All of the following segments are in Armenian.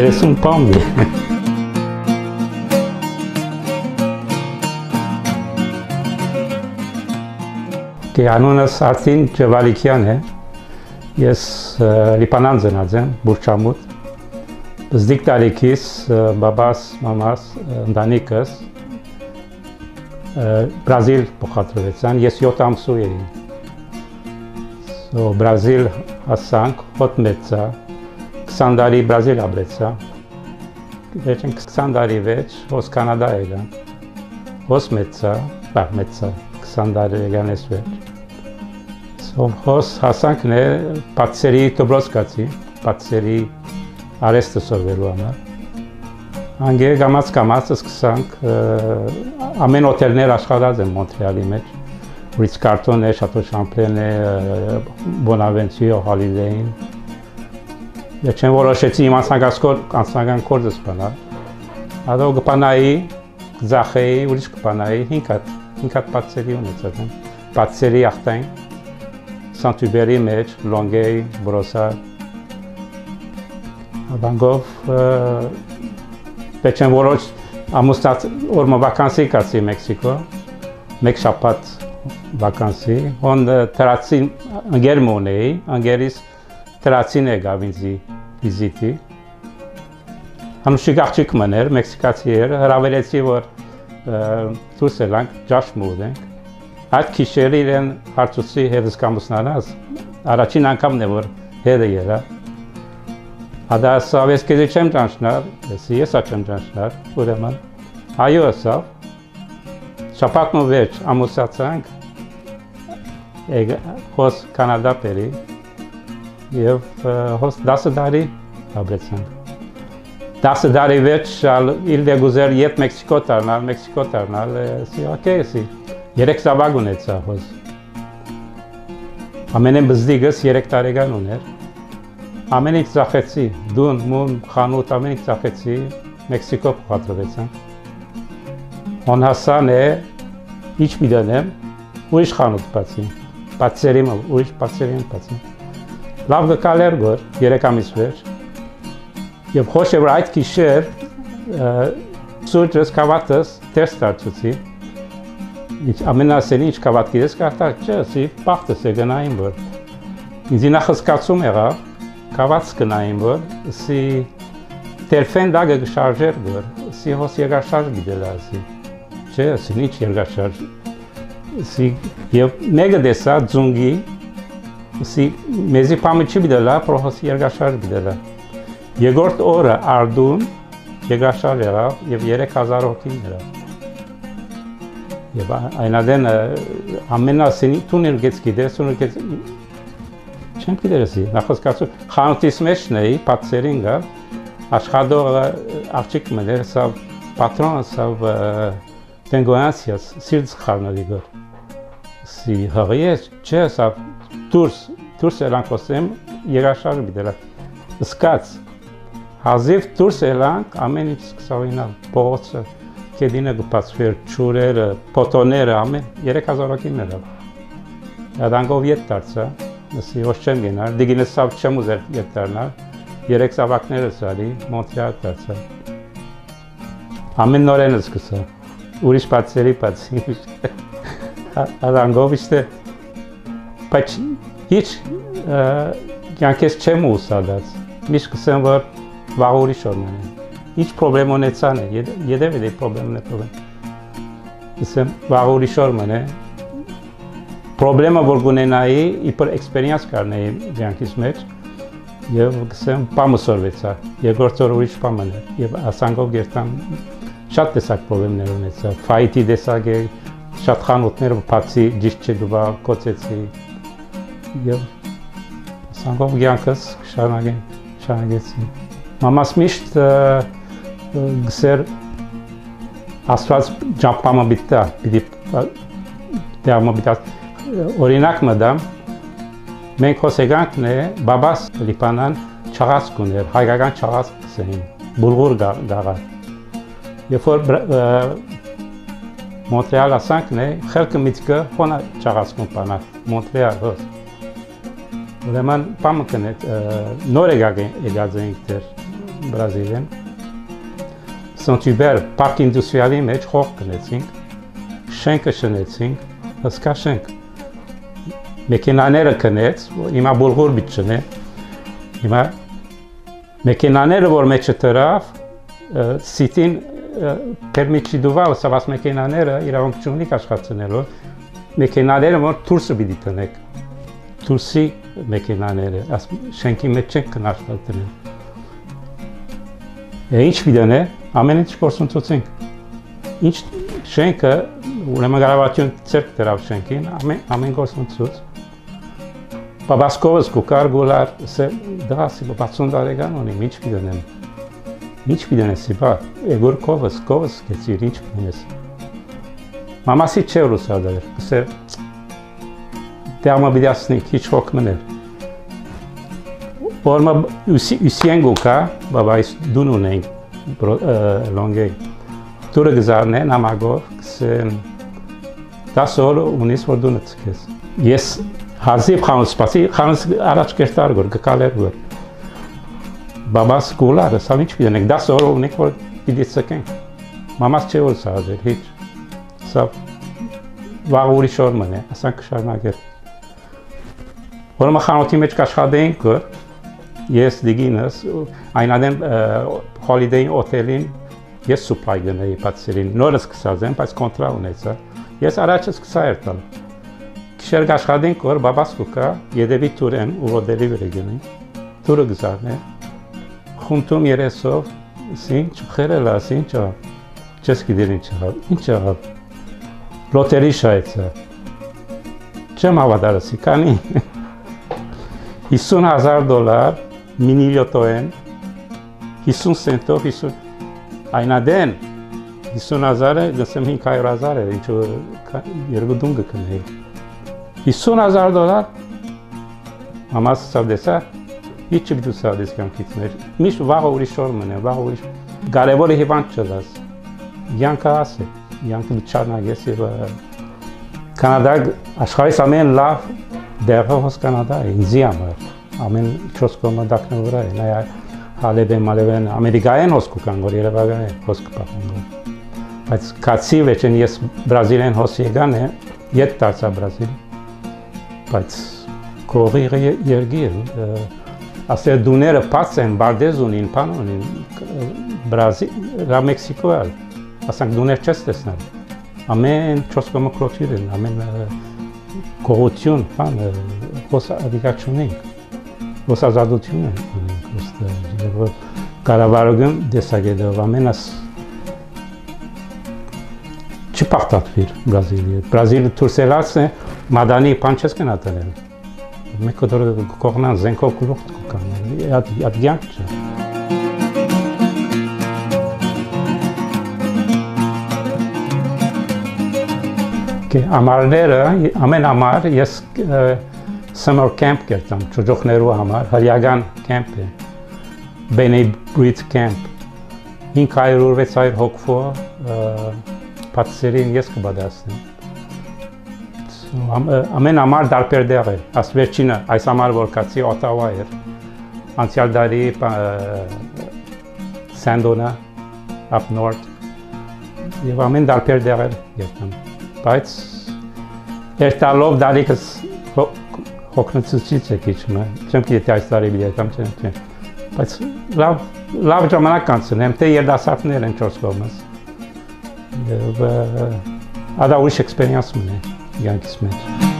30 պաունդ է։ Դե անունս Արտին Ջվալիկյան է։ Ես Լիբանան ծնած եմ, Բուրչամուտ։ Զդիկ տարիքից բաբաս, մամաս, ընտանիքս Բրազիլ փոխադրվեցան, ես 7 ամսու էի։ So Բրազիլ հասանք, հոտ մեծա, 20 տարի Բրազիլ ապրեցա։ Վերջին 20 տարի վեճ հոս Կանադա եկան։ Հոս մեծա, բա մեծա, 20 տարի եկան ես վեճ։ So հոս հասանքն է Պատսերի Տոբրոսկացի, Պատսերի արեստը սորվելու համար։ Անգե գամած կամած սկսանք ամեն օտելներ աշխատած են Մոնտրեալի մեջ։ Carlton է, Chateau Champlain է, Bonaventure, Holiday-ին։ Ես չեմ որոշեցի իմ անցնագասկոր անցնական կորձս բանալ։ Ադո գպանայի, զախեի, ուրիշ գպանայի 5 հատ, 5 հատ պատսերի ունեցած եմ։ Պատսերի ախտային, Սանտուբերի մեջ, Լոնգեի, Բրոսար, Բանգով Պետք է որոշ ամուսնած օրմը վականսի կացի Մեքսիկո, մեկ շաբաթ վականսի, on տրացին անգեր մոնեի, անգերիս տրացին է գավինձի վիզիտի։ Անուշիկ աղջիկ մներ, մեքսիկացի էր, հրավերեցի, որ դուրս էլանք, ջաշ մուդենք։ Այդ քիշերը իրեն հարցուցի հետս կամուսնանաս, առաջին անգամն է, որ հետը երա, Հադա ասավ, ես քեզ չեմ ճանչնար, ես ես չեմ ճանչնար, ուրեմն այո ասավ։ Շապատն ու վերջ ամուսացանք։ հոս Կանադա պերի եւ հոս 10 տարի ապրեցանք։ 10 տարի վերջ il de գուզեր ետ Մեքսիկո տարնալ, Մեքսիկո տարնալ, սի օքեյ սի։ 3 զավակ ունեցա հոս։ Ամենեն բզդիգս 3 տարեկան ուներ ամեն ինչ ծախեցի, դուն, մուն, խանութ, ամեն ինչ ծախեցի, Մեքսիկո փոխադրվեցան։ Հոնհասան է, ինչ մի դնեմ, ուրիշ խանութ բացի, բացերի մը, ուրիշ բացերի մը բացի։ Լավ գկալեր գոր, երեք ամիս վեր, և խոշ է, որ այդ կիշեր, սուրջս կավատս տերս տարծուցի, ամենասենի ինչ կավատ գիրես կարտակ չէ, սի պախտս է գնային, որ ինձի նախսկացում եղավ, կավաց կնային որ սի տելֆեն դագը գշարժեր որ սի հոս երգաշարժ գիտել ասի չէ սի ինչ երգաշարժ սի եւ մեկը դեսա ձունգի սի մեզի պամը չի բիդելա պրոհոս երգաշարժ բիդելա երկրորդ օրը արդուն երգաշարժ եղավ եւ 3000 հոգի եղավ եւ այնադեն ամենասինի տուներ գեց գիտես ու գեց չեմ գիտերսի, նախոսկացու խանութիս մեջն էի, պատսերին գա, աշխատողը աղջիկ մներ, սա պատրոնը, սա տենգոյանսիաս, սիրց խարնալի գոր։ Սի հղի է, չէ, սա դուրս, դուրս էլանք ոսեմ, երաշարը բիդելա, սկաց, հազիվ դուրս էլանք, ամեն ինչ սկսավինալ, պողոցը, կեդինը գպացվեր, չուրերը, պոտոները, ամեն, 3000 հոգի մերավ։ Ադանգով ետ դարձա, նսի ոչ չեմ գնալ, դիգինս սավ չեմ ուզեր ետ դառնալ, երեք սավակները սարի, Մոնտրեալ դարձա։ Ամեն նորեն սկսա, ուրիշ պատսերի պատսի, ադանգով իստե, բայց հիչ կյանքես չեմ ուսադած, միշտ կսեմ, որ վաղ ուրիշ օրնան է, ինչ պրոբլեմ ունեցան է, եդև է պրոբլեմն է պրոբլեմ, կսեմ, վաղ ուրիշ օրման է, Պրոբլեմը որ գունենայի, իբր էքսպերիենս կարնեի վյանքիս մեջ, եւ գսեմ պամը սորվեցա, երկրորդ օր ուրիշ պամն էր, եւ ասանգով գերտան շատ տեսակ պրոբլեմներ ունեցա, ֆայտի տեսակ է, շատ խանութներ բացի ճիշտ չդուվա կոծեցի եւ ասանգով գյանքս շարունակեն, շարունակեցի։ Մամաս միշտ գսեր ասված ջապամը բիտա, պիտի դե ամը բիտա օրինակ մտամ, մենք հոսեգանքն է, բաբաս լիպանան չաղասկ ուներ, հայկական չաղասկ սեին, բուլղուր գաղա։ Երբ որ Մոնտրեալ ասանքն է, խելքը միտքը հոնա չաղասկուն պանակ, Մոնտրեալ հոս։ Ուրեմն պամը կնետ, նոր եկած ենք դեր, Բրազիլիան։ Սոնտյուբեր պարկ ինդուստրիալի մեջ խող կնեցինք, շենքը շնեցինք, հսկա շենք։ Մեքենաները կնեց, հիմա բուլղուր բիճն է։ Հիմա մեքենաները որ մեջը դրավ, սիտին պերմիտ չդուվա, սավաս մեքենաները իրավունք չունի աշխատանելու, մեքենաները որ դուրսը պիտի տնեք դուրսի մեքենաները, աս շենքի մեջ չեն կնաշխատել։ Է ինչ պիտան է, ամեն ինչ գործընթացենք։ Ինչ շենքը ուրեմն գարավատյուն ցերկ դրավ շենքին, ամեն ամեն գործընթաց։ Բաբասկովս կուկար գոլար, սե դասի 60 տարեկան ունի, ինչ պիտան եմ։ Ինչ պիտան ես, բա, եգոր կովս, կովս կեցիր, ինչ պիտան ես։ Մամասի չէ ռուսադար, կսեր դերմաբիդասնի քիչ հոգ մներ։ Որմա ուսիեն գուկա, բաբայս դուն ունենք լոնգե։ Դուրը գզարնե նամագով կսեն դասոր ունիս որ դունը ցկես։ Ես հազիվ խանութ սպասի, խանութ առաջ կերտար գոր գկալեր գոր։ Բաբաս գուլարը, սա ինչ պիտենք, դասոր ունենք որ պիտի ցկենք։ Մամաս չէ որ սա դեր, հիչ։ Սա վաղ ուրիշ օր մնե, ասանք շարունակել։ Որը խանութի մեջ կաշխատեինք, ես դիգինս, այնադեմ հոլիդեյին օթելին ես սուպլայ գնեի պատսերին, նորը սկսած եմ, բայց կոնտրա ունեցա, ես առաջը սկսա էր տալ։ Քիշեր կաշխատեինք, որ բաբաս կուկա, եդևի տուրեն, ու որ դելիվերի գնեին, տուրը գզարն է, խունտում երեսով, ինչ խերել աս, ինչ ա, չես գիտիր ինչ ա, ինչ ա, լոտերի շայցը, չեմ հավադարսի, կանի, 50000 դոլար մինիլյոտոեն 50 սենտով 50 այնադեն 50000-ը գսեմ 500000 է ինչ երկու դուն կքնեի 50000 դոլար ամաս սավդեսա ինչ դու սավդես կամքից մեր միշտ վաղը ուրիշ օր մնե վաղը ուրիշ կարևորը հիվանդ չլաս յանքը ասե յանքը չարնագես եւ կանադա աշխարհის ամեն լավ հոս կանադա ինձի համար ամեն 4 կողմը դակնը վրա է նայ հալեբեն մալեբեն ամերիկայեն հոս կան որ երևակայեն հոս կպահեն բայց կացի վեճեն ես բրազիլեն հոս եկան է ետ դարձա բրազիլ բայց կողի երգիր ասե դուները պաց են բարդեզ ունին պան ունին բրազիլ ռա մեքսիկո ասանք դուներ չես տեսնել ամեն 4 կողմը կրոչիր են ամեն գողություն, բան, խոսադիկացություն ենք, խոսազատություն ենք ուստը, եւ կառավարողն դեսագետով ամենաս չփախտատվիր Բրազիլիա։ Բրազիլը դուրսելած է մադանի պանչես կնատել։ Մեկ դոր կողնան զենքով գլուխ կան։ Յադ յադ յանք չէ։ ամառները ամեն ամառ ես summer camp կերտամ ճոճոխներու համար հրյական camp է Benny Brit camp 500-600 հոգվո պատսերին ես կբադասնեմ ամեն ամառ դարբեր դեղ է աս վերջինը այս ամառ որ կացի Օտավա էր անցյալ դարի Սանդոնա up north եւ ամեն դարբեր դեղ էր երթամ բայց երթալով դալիքս հոգնեցուցիչ է քիչը, չեմ գիտի այս տարի մի եկամ չեմ չեմ, բայց լավ լավ ժամանակ կանցնեմ, թե երդասարտներ են չորս կողմս։ Եվ ադա ուրիշ էքսպերիենս ունի յանքիս մեջ։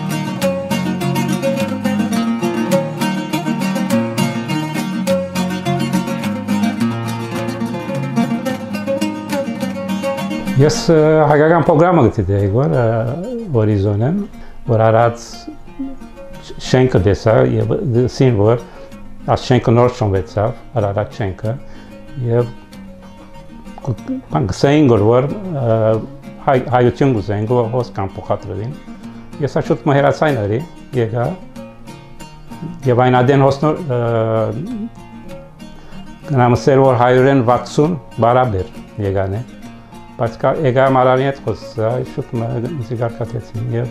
Ես հայկական պրոգրամը գտի որ հորիզոնեմ, որ արած շենքը դեսա եւ դեսին որ աս շենքը նոր շոնվեցավ, արարած շենքը եւ բան գսային որ որ հայ հայություն գուզեն գո հոս կամ փոխադրին։ Ես աշուտ մահերացայն արի, եկա եւ այն ադեն հոսնոր գնամսեր որ 160 բարաբեր եկան է բայց եկա մարանի հետ խոսա, շուտ ինձ գարկատեցին եւ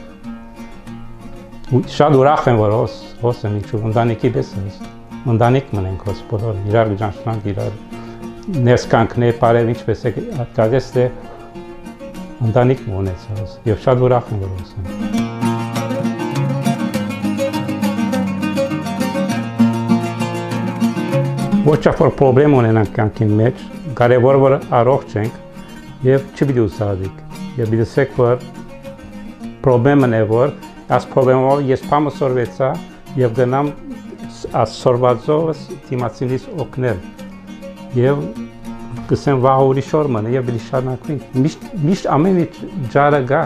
շատ ուրախ եմ որ հոս հոս եմ ինչու ընտանիքի պես եմ ընտանիք մնենք հոս բոլոր իրար գանչնանք իրար ներս կանգնել, բարև ինչպես է կարծես թե ընտանիք ունեցած եւ շատ ուրախ եմ որ ասեմ։ Ոչ որ խնդրեմ ունենանք կյանքին մեջ, կարևոր որ առողջ ենք եւ չպիտի ուսադիկ։ Եվ դիտեք որ խնդրեմն է որ այս խնդրեմով ես փամսորվեցա եւ գնամ ասորվածովս դիմացինից օգնել եւ կսեմ վաղ ուրիշ օր մնա եւ շարունակվի միշտ միշտ ամեն ինչ ջարը գա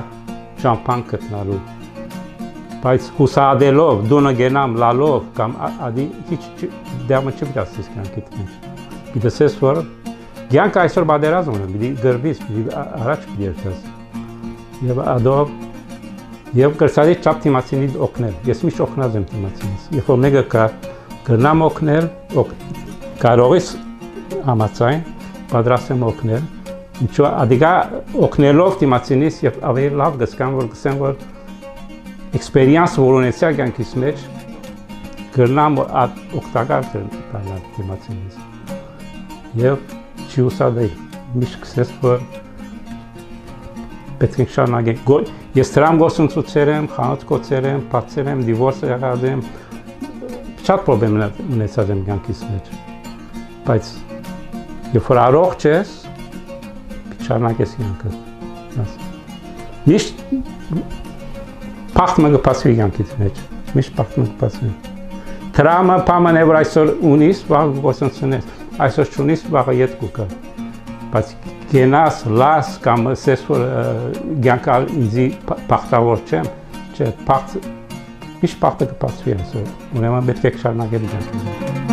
ճամփան գտնալու բայց հուսադելով դոնը գենամ լալով կամ ադի քիչ դեմը չվդասես կյանքիդ մեջ գիտես որ Գյանք այսօր բادرազմ ունեն, մի գրբից առաջ դերտես։ Եվ ադո եւ կրսալի չափ թիմացինի օգնել։ Ես միշտ օգնած եմ թիմացինից։ Երբ որ մեկը կա գրնամ օգնել, կարող ես համացայն պատրաստ եմ օգնել։ Ինչու ադիգա օգնելով թիմացինից եւ ավելի լավ գսկան որ գսեն որ էքսպերիենս որ ունեցա կյանքիս մեջ գրնամ օգտակար դառնալ թիմացինից։ Եվ չի ուսադել միշտ կսես որ պետք է շարունակել գոյ ես դրամ գործընթացեր եմ խանութ կոչեր եմ բացել եմ դիվորս եղած եմ շատ խնդիրներ ունեցած եմ կյանքիս մեջ բայց Երբ որ առողջ ես, շարունակես կյանքը։ Միշտ փախտը կպասվի կյանքից մեջ։ Միշտ փախտը կպասվի։ Տրամը պամն է որ այսօր ունիս, վաղ գործընծնես, այսօր չունիս, վաղը ետ կուկա։ Բայց գենաս, լաս կամ սես որ կյանքալ ինձի փախտավոր չեմ, չէ, փախտ միշտ փախտը կպասվի այսօր։ Ուրեմն պետք է շարունակել կյանքը։